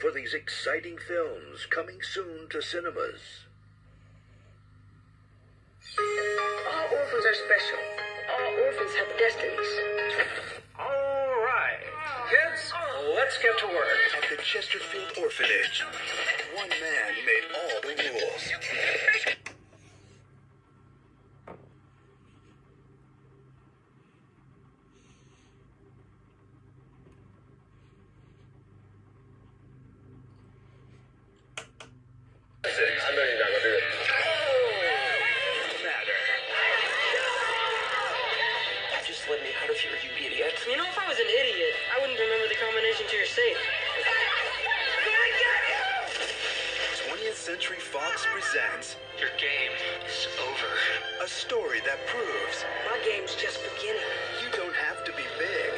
for these exciting films coming soon to cinemas. All orphans are special. All orphans have destinies. All right. Kids, let's get to work. At the Chesterfield Orphanage, one man made all the rules. Just let me out of here, you idiot. You know, if I was an idiot, I wouldn't remember the combination to your safe. 20th Century Fox presents Your game is over. a story that proves My game's just beginning. you don't have to be big